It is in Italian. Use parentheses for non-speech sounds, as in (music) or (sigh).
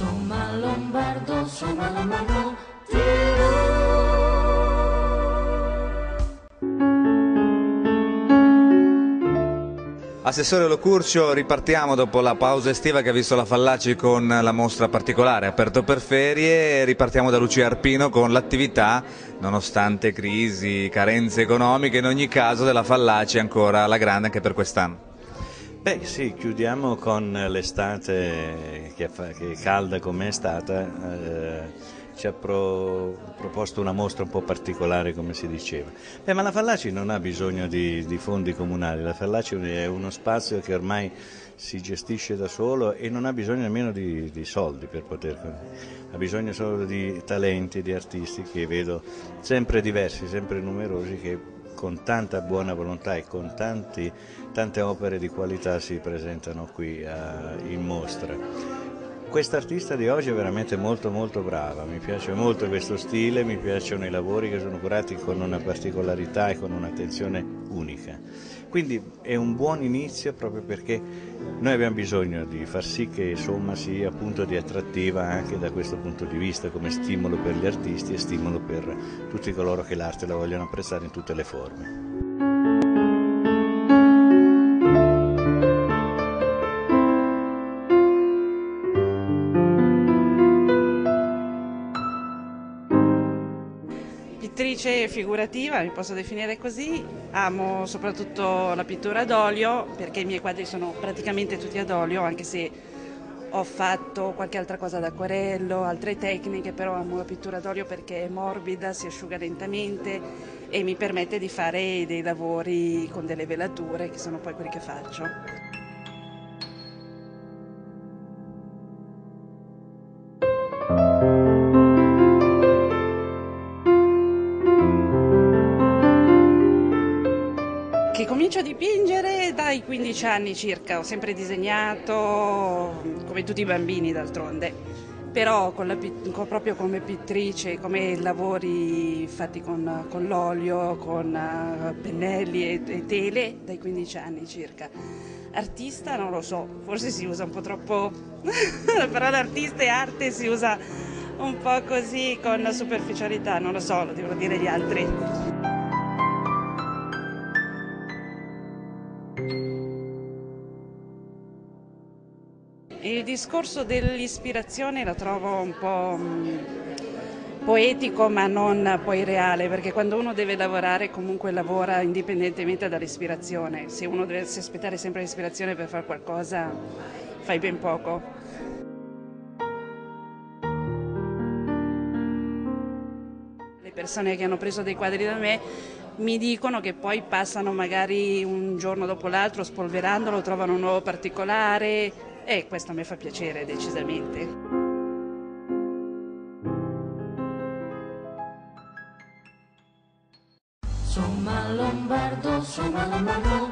Somma Lombardo, somma Lombardo, Assessore Locurcio, ripartiamo dopo la pausa estiva che ha visto la Fallaci con la mostra particolare aperto per ferie, ripartiamo da Lucia Arpino con l'attività, nonostante crisi, carenze economiche, in ogni caso della Fallaci ancora alla grande anche per quest'anno. Beh sì, chiudiamo con l'estate che, che calda come è stata, eh, ci ha pro, proposto una mostra un po' particolare come si diceva. Beh, ma la Fallaci non ha bisogno di, di fondi comunali, la Fallaci è uno spazio che ormai si gestisce da solo e non ha bisogno nemmeno di, di soldi per poter, ha bisogno solo di talenti, di artisti che vedo sempre diversi, sempre numerosi che con tanta buona volontà e con tanti, tante opere di qualità si presentano qui a, eh, in mostra. Questa artista di oggi è veramente molto molto brava, mi piace molto questo stile, mi piacciono i lavori che sono curati con una particolarità e con un'attenzione unica. Quindi è un buon inizio proprio perché noi abbiamo bisogno di far sì che Somma sia punto di attrattiva anche da questo punto di vista come stimolo per gli artisti e stimolo per tutti coloro che l'arte la vogliono apprezzare in tutte le forme. Pittrice figurativa, mi posso definire così, amo soprattutto la pittura ad olio perché i miei quadri sono praticamente tutti ad olio, anche se ho fatto qualche altra cosa ad acquarello, altre tecniche, però amo la pittura ad olio perché è morbida, si asciuga lentamente e mi permette di fare dei lavori con delle velature che sono poi quelli che faccio. Comincio a dipingere dai 15 anni circa, ho sempre disegnato come tutti i bambini d'altronde, però con la, con, proprio come pittrice, come lavori fatti con, con l'olio, con uh, pennelli e, e tele dai 15 anni circa. Artista non lo so, forse si usa un po' troppo, (laughs) la parola artista e arte si usa un po' così con superficialità, non lo so, lo devono dire gli altri. Il discorso dell'ispirazione la trovo un po' mm, poetico ma non poi reale, perché quando uno deve lavorare comunque lavora indipendentemente dall'ispirazione, se uno dovesse aspettare sempre l'ispirazione per fare qualcosa fai ben poco. Le persone che hanno preso dei quadri da me mi dicono che poi passano magari un giorno dopo l'altro spolverandolo, trovano un nuovo particolare, e questo mi fa piacere decisamente. Somma Lombardo, somma Lombardo,